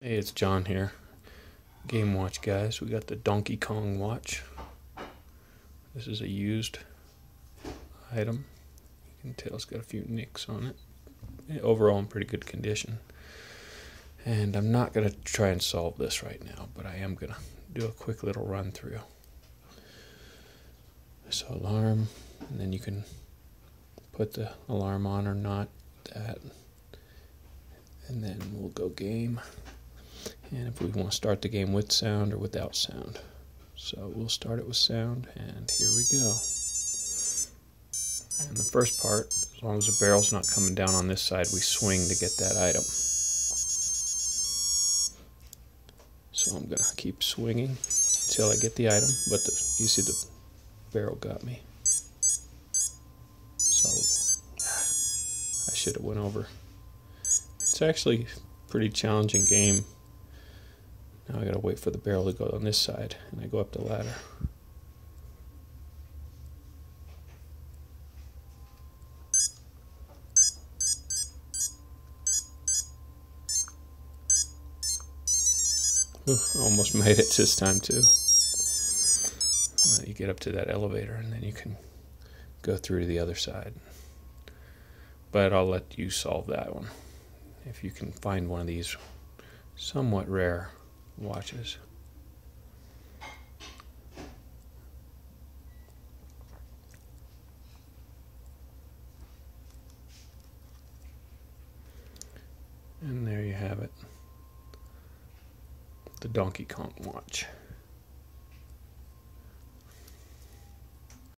Hey, it's John here. Game Watch guys. We got the Donkey Kong watch. This is a used item. You can tell it's got a few nicks on it. Overall in pretty good condition. And I'm not going to try and solve this right now, but I am going to do a quick little run through. So alarm, and then you can put the alarm on or not. That. And then we'll go game and if we want to start the game with sound or without sound. So we'll start it with sound, and here we go. And the first part, as long as the barrel's not coming down on this side, we swing to get that item. So I'm going to keep swinging until I get the item, but the, you see the barrel got me. So I should have went over. It's actually a pretty challenging game. Now I gotta wait for the barrel to go on this side, and I go up the ladder. Almost made it this time too. You get up to that elevator, and then you can go through to the other side. But I'll let you solve that one. If you can find one of these somewhat rare watches. And there you have it. The Donkey Kong watch.